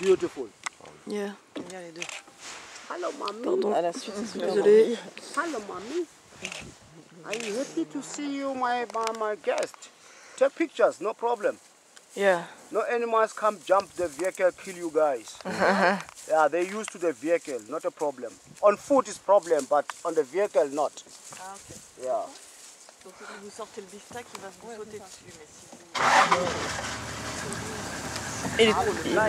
Beautiful. Yeah. J'aime les deux. Hello, mommy. Pardon. À la suite, c'est super Désolée. Hello, mommy. I'm happy to see you, my, my, my guest. Take pictures, no problem. Yeah. No animals come jump the vehicle, kill you guys. Uh-huh. yeah, they used to the vehicle, not a problem. On foot is problem, but on the vehicle not. Ah, ok. Yeah. Donc si vous sortez le beefsteak, il va vous sauter dessus. Mais si vous... Il est... Ah,